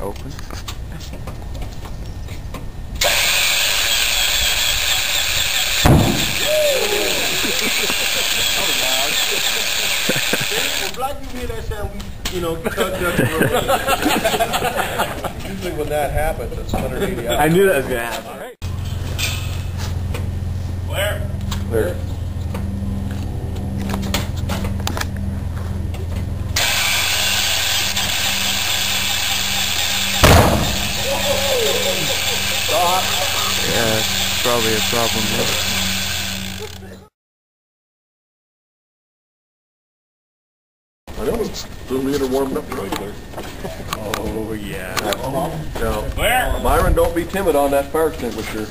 open. hear that sound, you know, cut Usually when that happens, it's 180. I knew that was going to happen. All right. Blair. It's probably a problem. I know it's still getting warmed up right there. Oh yeah. No. Where? Myron, don't be timid on that fire extinguisher.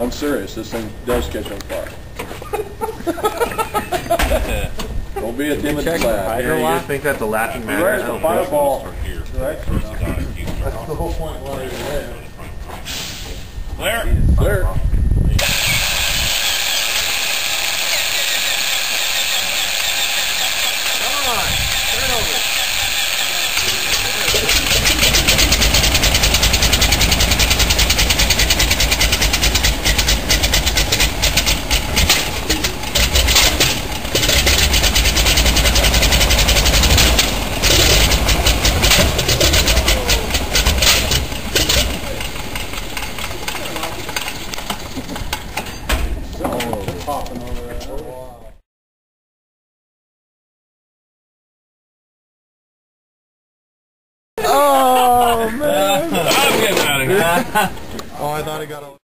I'm serious, this thing does catch on fire. Don't be a timid lad. Yeah, you think that the laughing matter Where's is the no fireball? That's the whole point why you're there. Where? Clear. Popping over there. Oh man! I'm getting out of here. Oh, I thought he got a...